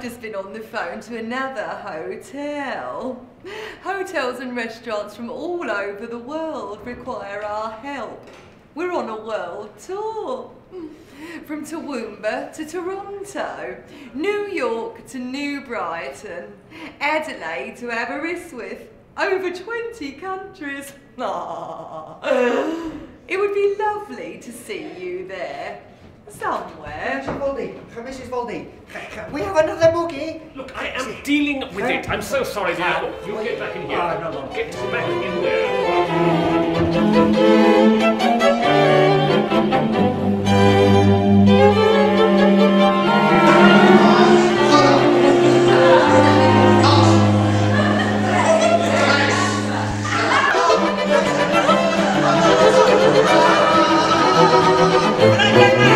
on the phone to another hotel. Hotels and restaurants from all over the world require our help. We're on a world tour. From Toowoomba to Toronto, New York to New Brighton, Adelaide to Aberystwyth, over 20 countries. It would be lovely to see you there. Somewhere. Mrs. Fawlty, Mrs. Fawlty, can we have another boogie? Look, I am dealing with it. I'm so sorry, dear. Look, you get back in here. Oh, no, no. Get back in there. Thank